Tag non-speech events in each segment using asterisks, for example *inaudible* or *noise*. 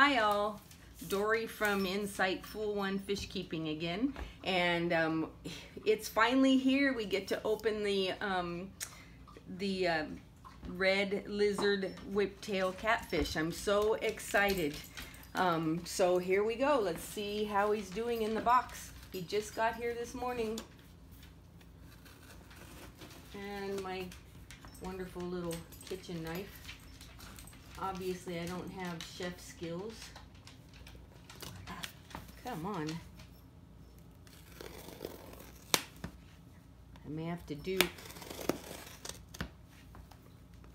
Hi all, Dory from Insight Insightful One Fish Keeping again, and um, it's finally here. We get to open the um, the uh, red lizard whiptail catfish. I'm so excited. Um, so here we go. Let's see how he's doing in the box. He just got here this morning, and my wonderful little kitchen knife. Obviously, I don't have chef skills. Come on. I may have to do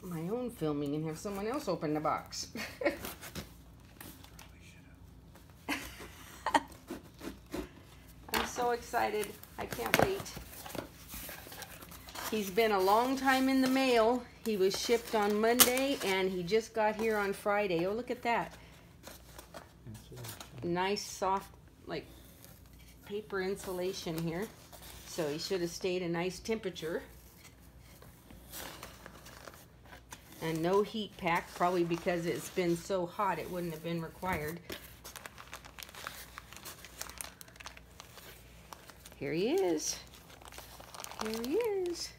my own filming and have someone else open the box. *laughs* I'm so excited. I can't wait. He's been a long time in the mail. He was shipped on Monday and he just got here on Friday. Oh, look at that. Nice soft, like, paper insulation here. So he should have stayed a nice temperature. And no heat pack, probably because it's been so hot it wouldn't have been required. Here he is. Here he is.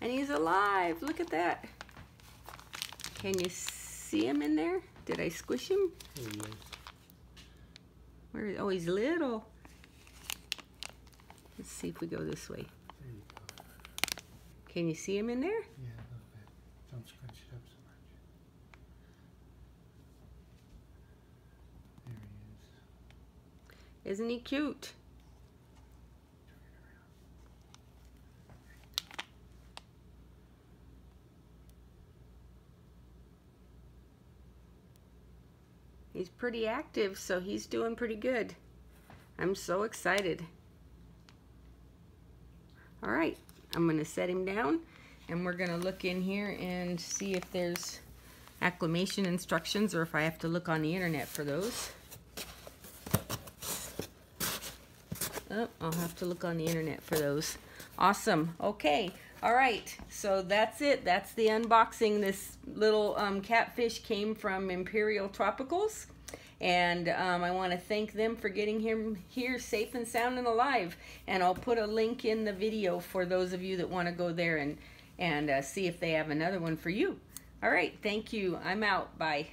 And he's alive. Look at that. Can you see him in there? Did I squish him? There he is. Where? Oh, he's little. Let's see if we go this way. You go. Can you see him in there? Yeah, a little bit. Don't scrunch it up so much. There he is. Isn't he cute? He's pretty active, so he's doing pretty good. I'm so excited. All right, I'm gonna set him down and we're gonna look in here and see if there's acclimation instructions or if I have to look on the internet for those. Oh, I'll have to look on the internet for those. Awesome. Okay. All right. So that's it. That's the unboxing. This little um, catfish came from Imperial Tropicals. And um, I want to thank them for getting him here safe and sound and alive. And I'll put a link in the video for those of you that want to go there and, and uh, see if they have another one for you. All right. Thank you. I'm out. Bye.